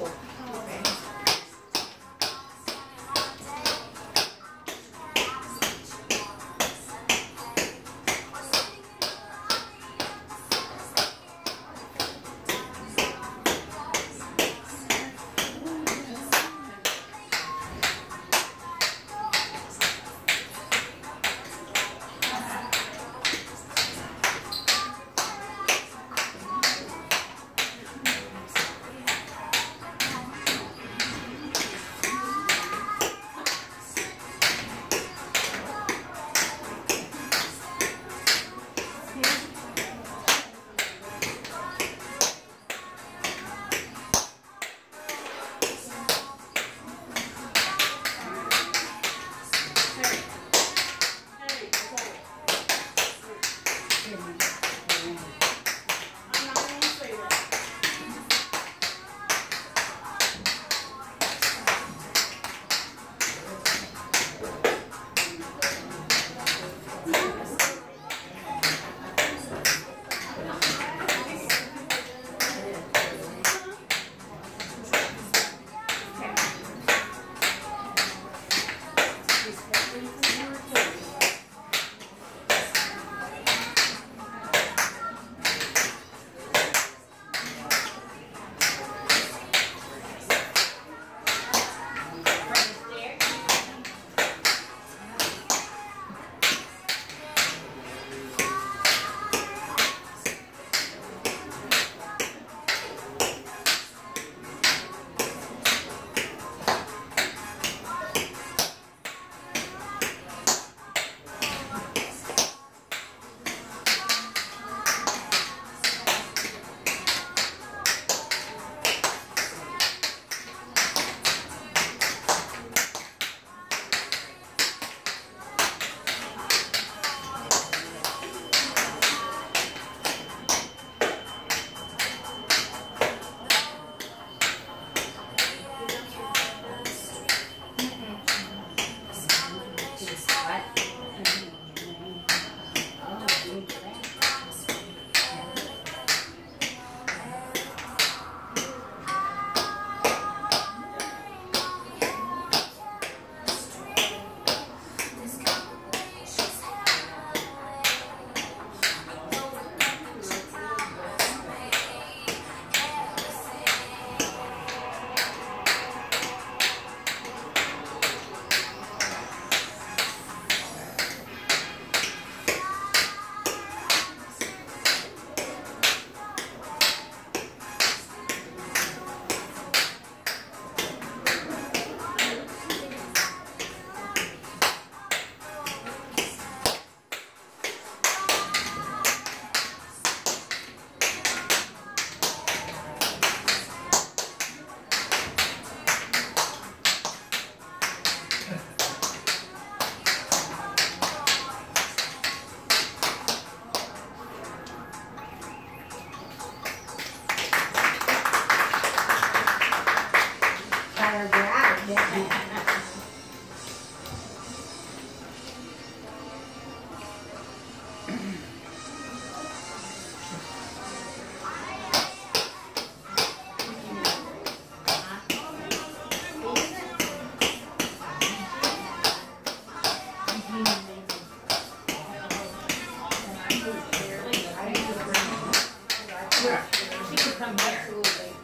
我 Better She could come here.